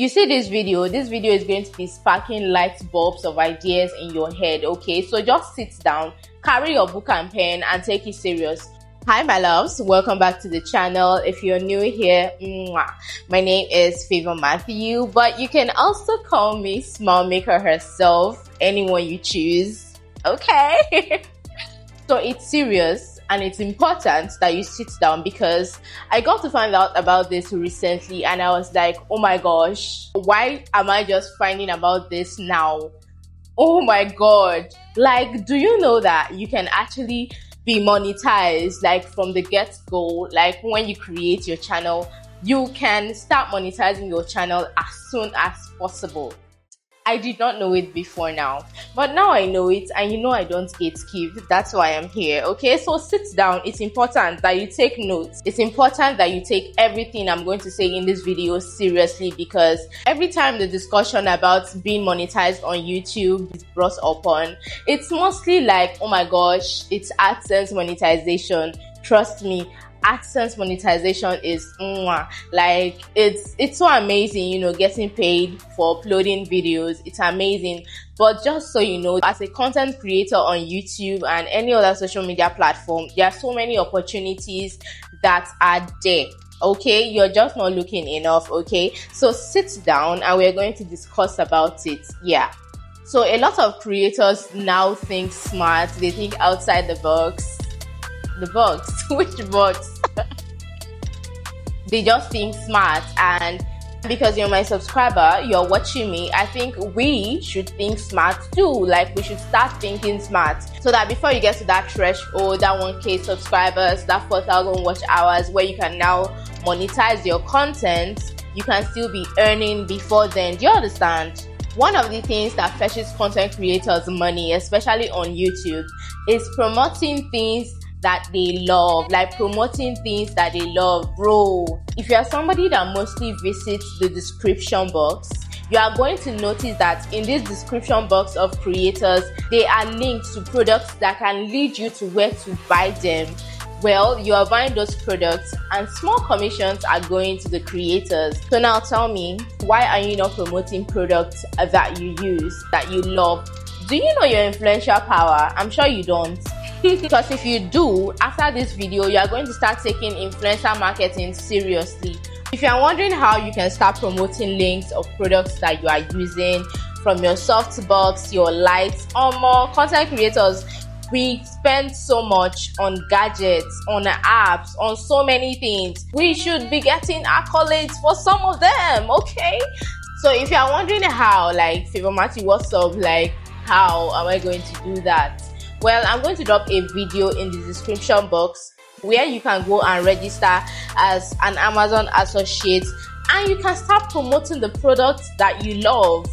you see this video this video is going to be sparking light bulbs of ideas in your head okay? So just sit down carry your book and pen and take it serious. Hi my loves. Welcome back to the channel. If you're new here mwah, my name is Favour Matthew but you can also call me smile maker herself anyone you choose okay? So it's serious and it's important that you sit down because I got to find out about this recently and I was like, oh my gosh, why am I just finding about this now? Oh my god. Like, do you know that you can actually be monetized like from the get go? Like, when you create your channel, you can start monetizing your channel as soon as possible. I did not know it before now, but now I know it, and you know I don't gatekeep. That's why I'm here. Okay, so sit down. It's important that you take notes. It's important that you take everything I'm going to say in this video seriously because every time the discussion about being monetized on YouTube is brought up on, it's mostly like, oh my gosh, it's AdSense monetization. Trust me, AdSense monetization is mwah, like it's it's so amazing, you know, getting paid for uploading videos. It's amazing. But just so you know, as a content creator on YouTube and any other social media platform, there are so many opportunities that are there. Okay, you're just not looking enough. Okay, so sit down and we're going to discuss about it. Yeah. So, a lot of creators now think smart, they think outside the box the box. Which box? they just think smart and because you're my subscriber, you're watching me, I think we should think smart too. Like we should start thinking smart so that before you get to that threshold, that 1k subscribers, that 4,000 watch hours where you can now monetize your content, you can still be earning before then. Do you understand? One of the things that fetches content creators money, especially on YouTube, is promoting things that they love, like promoting things that they love, bro. If you are somebody that mostly visits the description box, you are going to notice that in this description box of creators, they are linked to products that can lead you to where to buy them. Well, you are buying those products and small commissions are going to the creators. So now tell me, why are you not promoting products that you use, that you love? Do you know your influential power? I'm sure you don't. Because if you do, after this video, you are going to start taking influencer marketing seriously. If you are wondering how you can start promoting links of products that you are using from your softbox, your lights, or more content creators, we spend so much on gadgets, on apps, on so many things. We should be getting accolades for some of them, okay? So if you are wondering how, like, Favour Matty, what's up? Like, how am I going to do that? Well, I'm going to drop a video in the description box where you can go and register as an Amazon associate and you can start promoting the products that you love.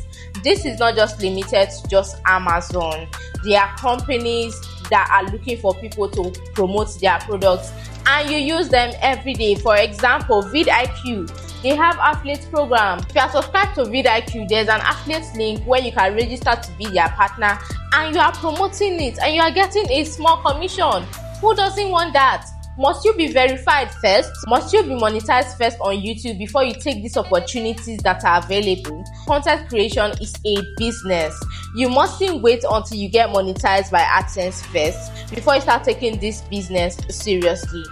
This is not just limited to just Amazon. There are companies that are looking for people to promote their products and you use them every day. For example, vidIQ they have affiliate program. If you are subscribed to vidIQ, there's an affiliate link where you can register to be their partner and you are promoting it and you are getting a small commission. Who doesn't want that? Must you be verified first? Must you be monetized first on YouTube before you take these opportunities that are available? Content creation is a business. You mustn't wait until you get monetized by AdSense first before you start taking this business seriously.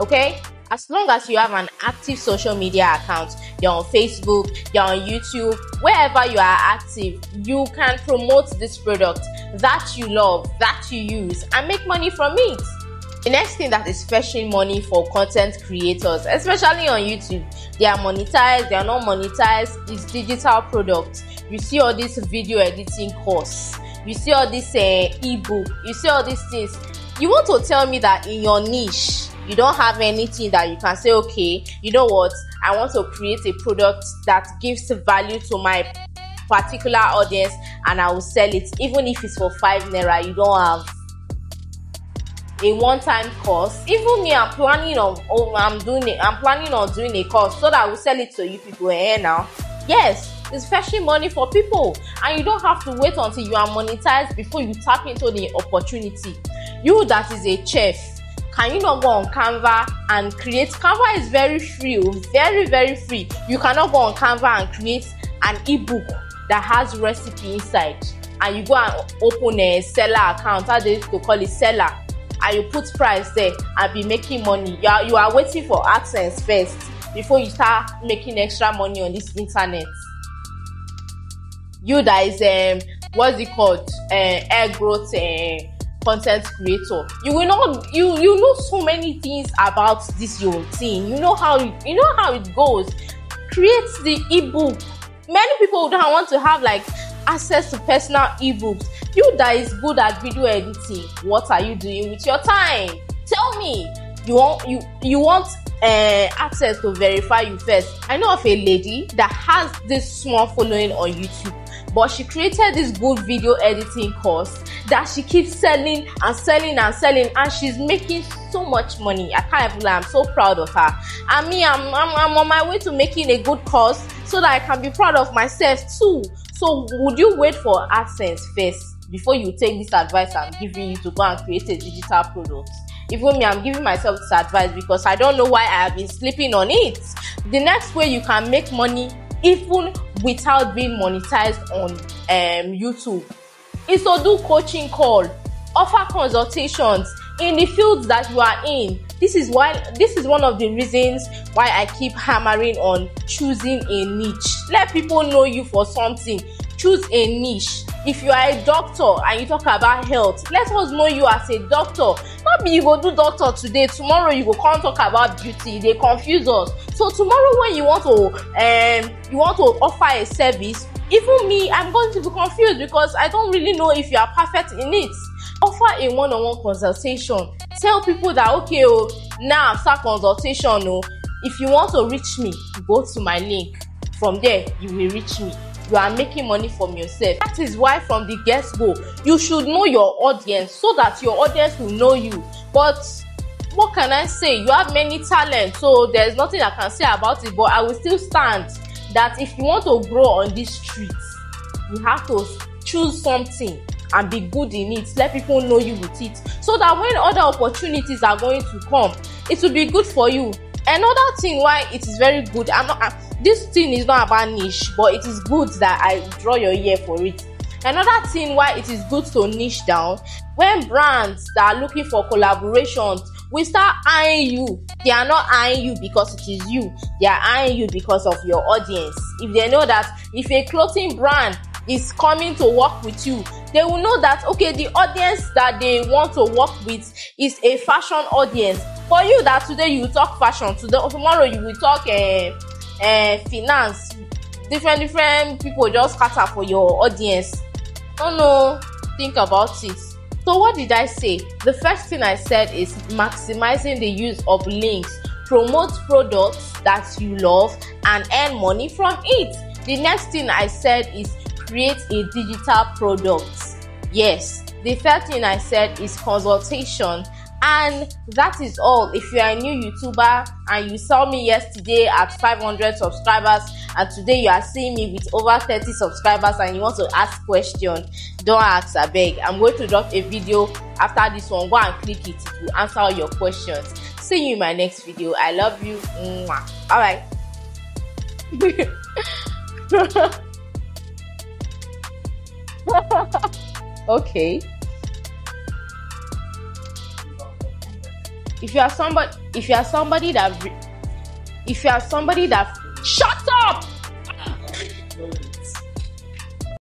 Okay? As long as you have an active social media account, you're on Facebook, you're on YouTube, wherever you are active, you can promote this product that you love, that you use, and make money from it. The next thing that is fetching money for content creators, especially on YouTube, they are monetized, they are not monetized, is digital products. You see all this video editing course, you see all this uh, ebook, you see all these things. You want to tell me that in your niche, you don't have anything that you can say, okay, you know what, I want to create a product that gives value to my particular audience and I will sell it, even if it's for five naira, you don't have a one-time course. Even me, I'm planning on oh, I'm doing it, I'm planning on doing a course so that I will sell it to you people here now. Yes, it's fetching money for people, and you don't have to wait until you are monetized before you tap into the opportunity. You that is a chef can you not go on canva and create? Canva is very free oh, very very free. You cannot go on canva and create an ebook that has recipe inside and you go and open a seller account. How they used to call it seller. And you put price there and be making money. You are you are waiting for access first before you start making extra money on this internet. You that is um what's it called? Uh, air growth uh, content creator you will not you you know so many things about this your thing. You know how you know how it goes. Create the ebook. Many people don't want to have like access to personal ebooks. You that is good at video editing what are you doing with your time? Tell me. You want you you want uh, AdSense to verify you first. I know of a lady that has this small following on youtube but she created this good video editing course that she keeps selling and selling and selling and she's making so much money. I can't even lie i'm so proud of her. And me I'm, I'm i'm on my way to making a good course so that i can be proud of myself too. So would you wait for adsense first before you take this advice i'm giving you to go and create a digital product? Even me i'm giving myself this advice because i don't know why i have been sleeping on it. The next way you can make money even without being monetized on um, youtube. To do coaching call offer consultations in the fields that you are in. This is why this is one of the reasons why i keep hammering on choosing a niche. Let people know you for something. Choose a niche. If you are a doctor and you talk about health let us know you as a doctor not be you go do doctor today tomorrow you go come talk about beauty e dey confuse us. So tomorrow when you want to um, you want to offer a service even me i'm going to be confused because i don't really know if you are perfect in it. Offer a one-on-one consultation. Tell people that okay oh now after consultation oh if you want to reach me go to my link. From there you will reach me you are making money from yourself. That is why from the get-go you should know your audience so that your audience will know you. But what can i say? You have many talents so there's nothing i can say about it. But i will still stand that if you want to grow on this street you have to choose something and be good in it. Let people know you with it. So that when other opportunities are going to come it will be good for you another thing why it is very good i'm not I'm, this thing is not about niche but it is good that i draw your ear for it. Another thing why it is good to niche down when brands are looking for collaborations will start eyeing you. They are not eyeing you because it is you. They are eyeing you because of your audience. If they know that if a clothing brand is coming to work with you they will know that okay the audience that they want to work with is a fashion audience for you that today you talk fashion today tomorrow you will talk uh, uh, finance. Different different people just scatter for your audience. No no think about it. So what did i say? The first thing i said is maximizing the use of links. Promote products that you love and earn money from it. The next thing i said is create a digital product. Yes. The third thing i said is consultation and that is all. If you are a new youtuber and you saw me yesterday at 500 subscribers and today you are seeing me with over 30 subscribers and you want to ask question don't ask abeg. I'm going to drop a video after this one. Go and click it. It answer all your questions. See you in my next video. I love you. Mwah. all right. Okay If you are somebody, if you are somebody that, if you are somebody that, shut up.